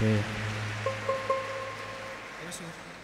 ます。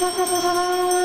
ハハハハ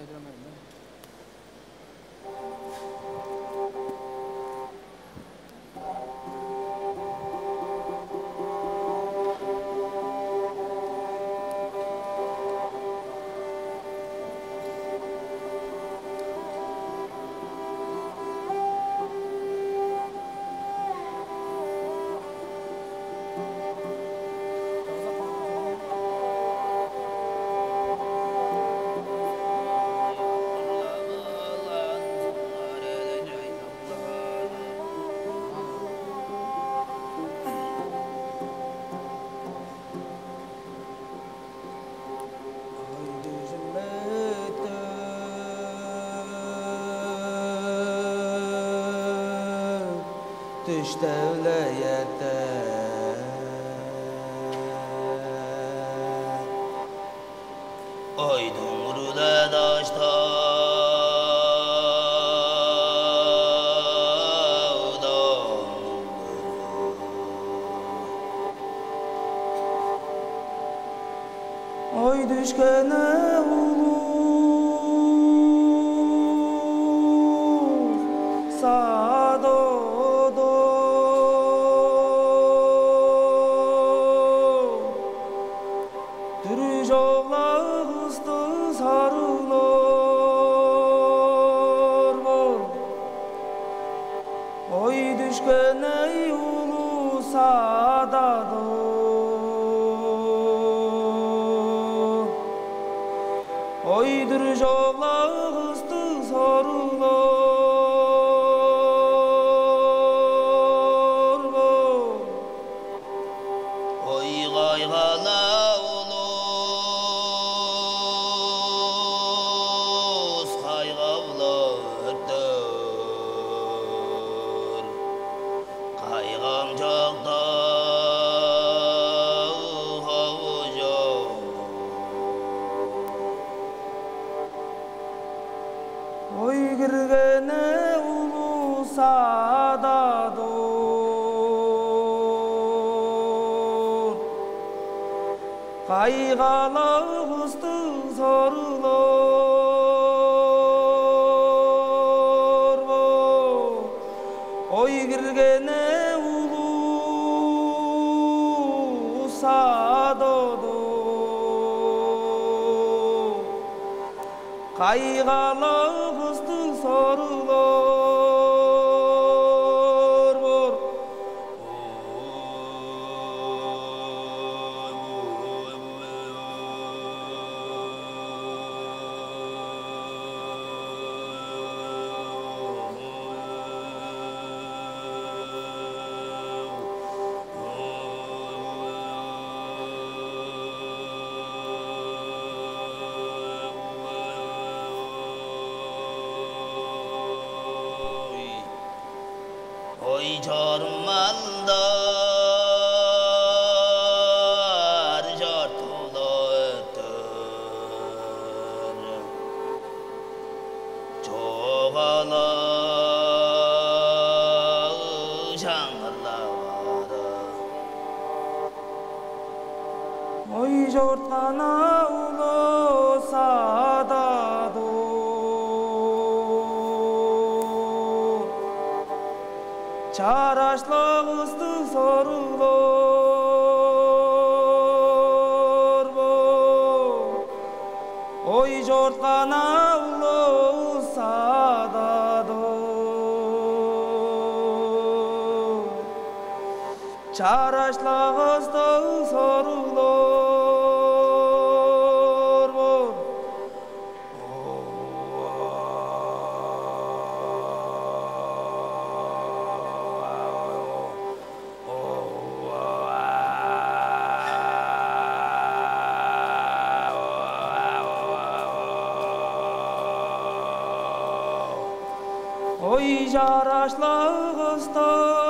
ediyorum elimden. Düş devleyete Oydur жоғла қысты сарыла қайғалау құстың 어이 좋다나 ой жарашлығыстың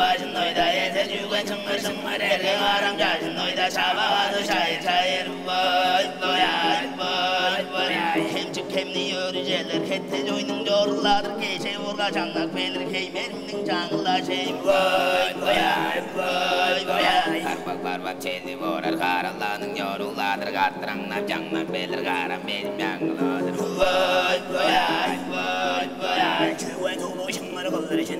巴金诺伊达耶特居关城门城门这个阿让家金诺伊达沙巴阿都沙耶沙耶鲁巴鲁呀鲁巴鲁呀 hem çık hem ne yöreceler Hette oynun doğrulardır geçe vurga çanak Benir keymenin canlılar şey Vay vay vay vay Bak bak bak bak çeni vurar Karalanın yoruladır Kattıran nap canlar belir Karam benim yangıladır Vay vay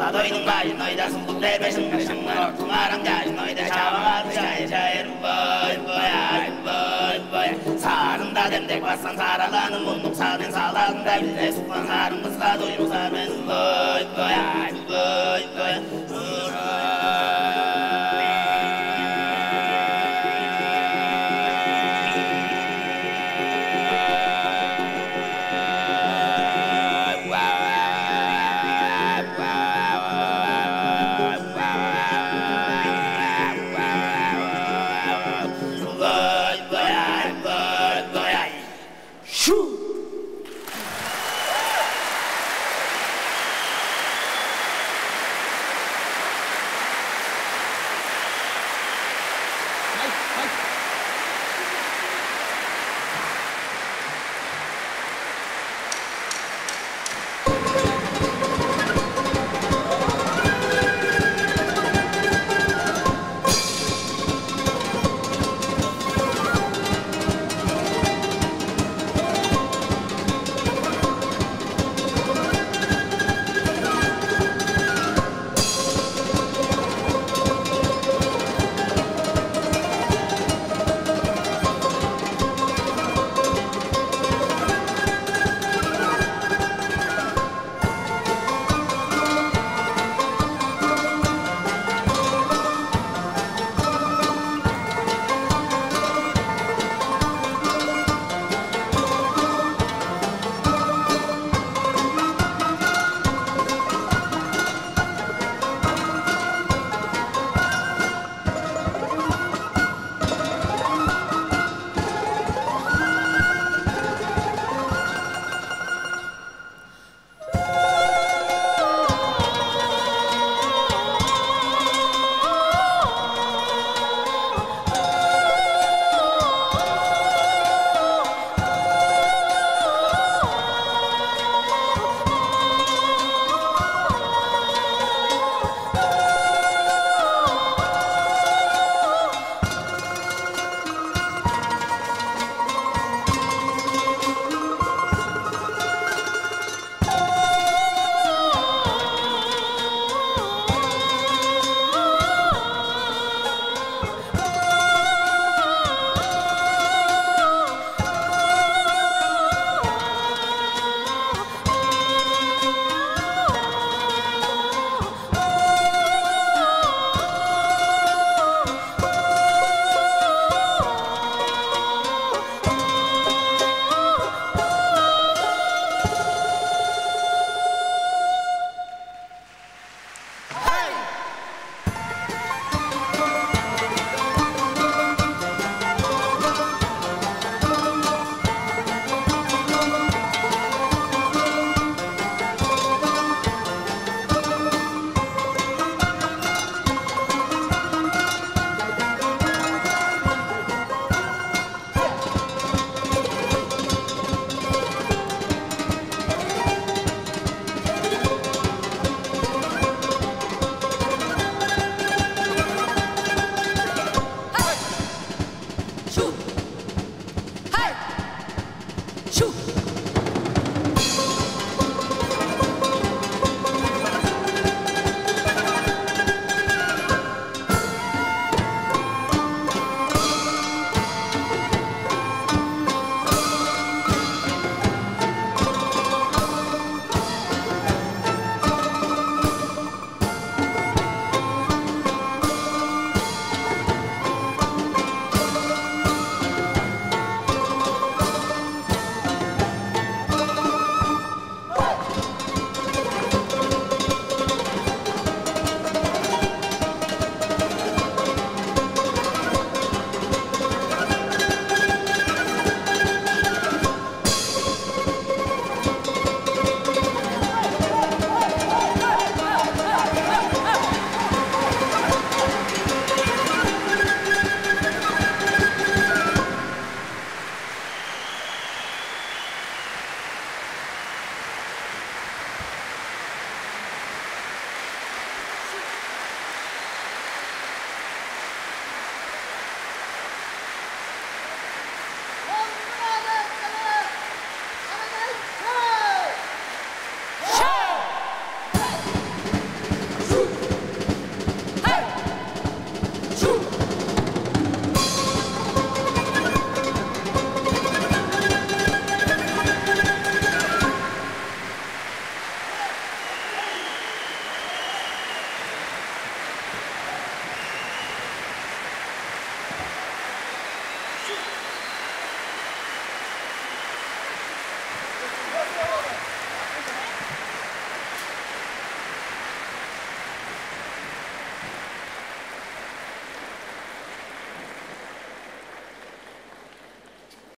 ba do inung ba da sung tung de be